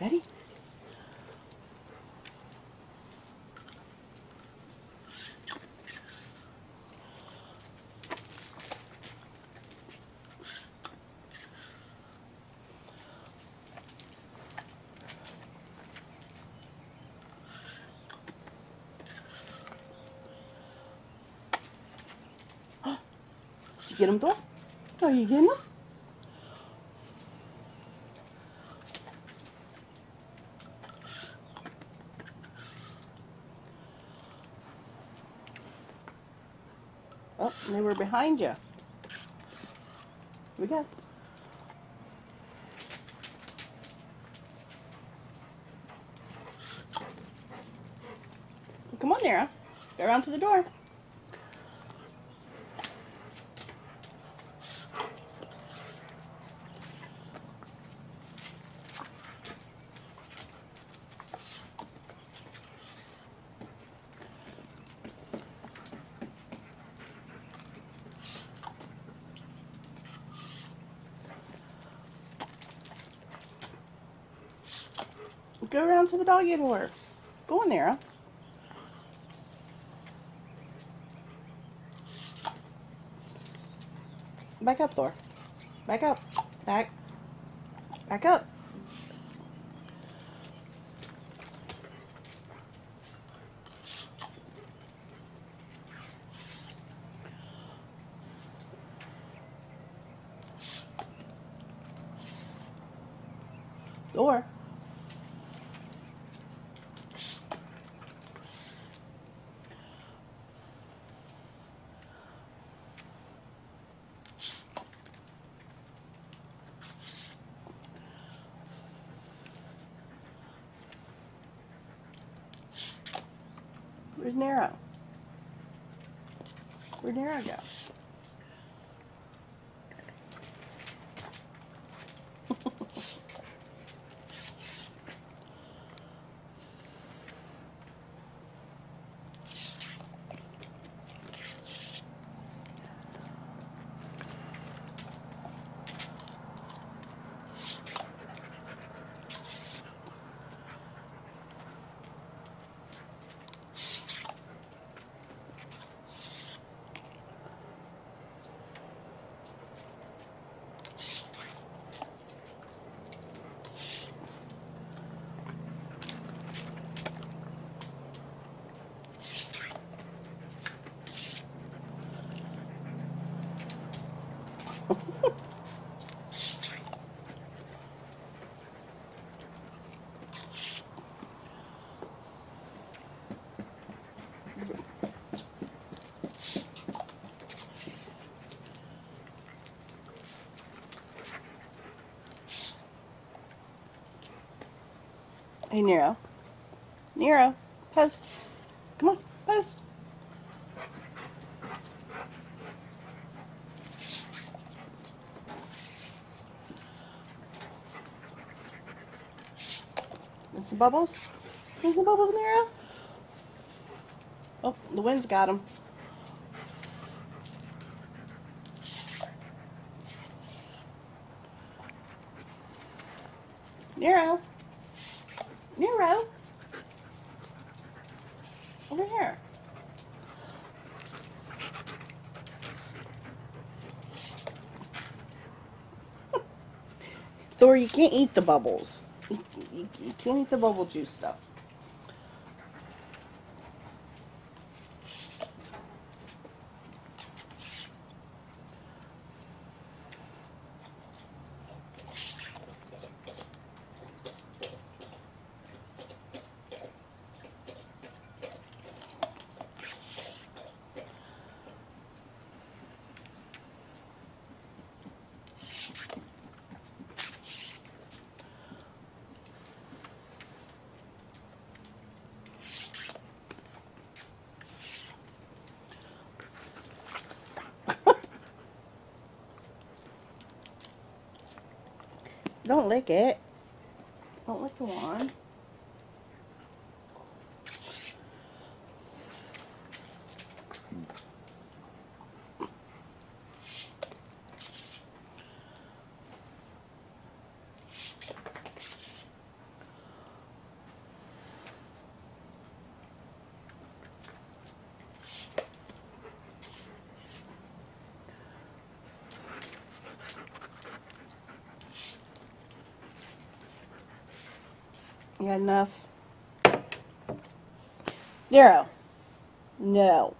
Ready? Did you get him, Thor? Are you getting him? Oh, they were behind you. We go. Come on, Nara. Go around to the door. Go around to the doggy door. Go on, Nara. Back up, Thor. Back up. Back. Back up. Thor. Where's Nero? Where'd Nero go? Hey, Nero. Nero, post. Come on, post. Some bubbles. Need some bubbles, Nero? Oh, the wind's got him. Nero. Nero. Over here. Thor, you can't eat the bubbles. You, you, can't eat the bubble juice stuff. Don't lick it. Don't lick the wand. You got enough? Nero. No.